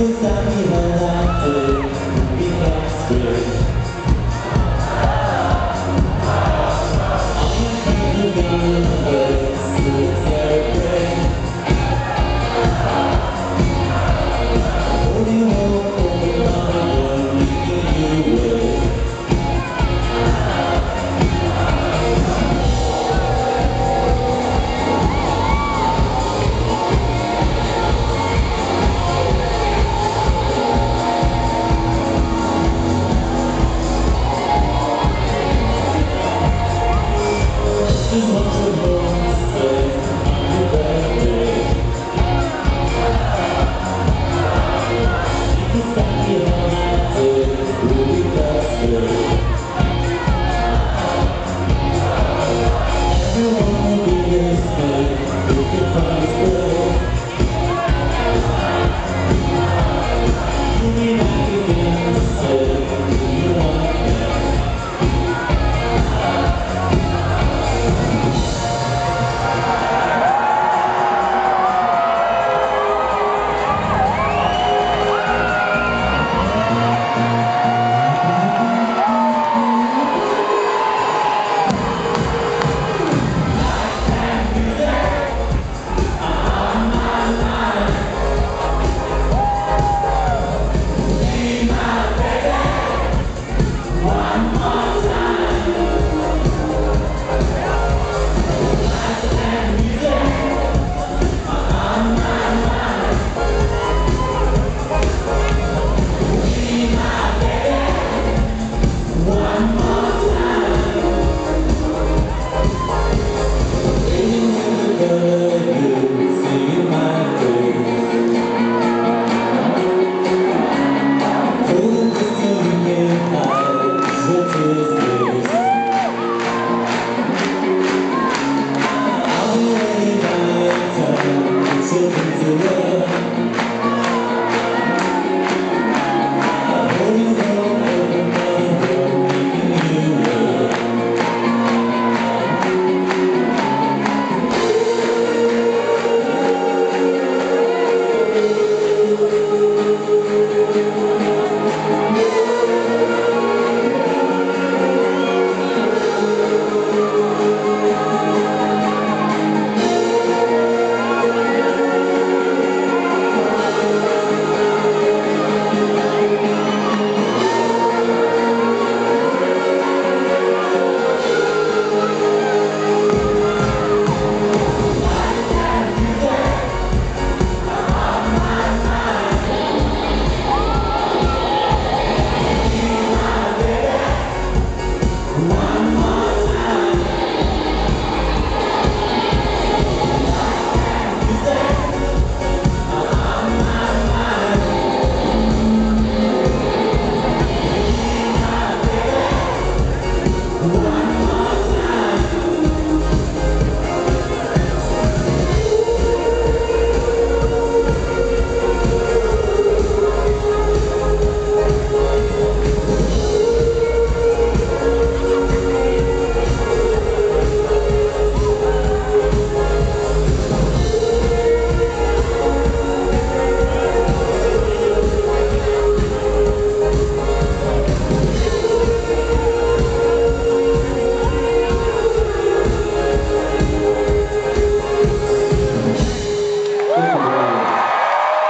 Without me, my life would be desperate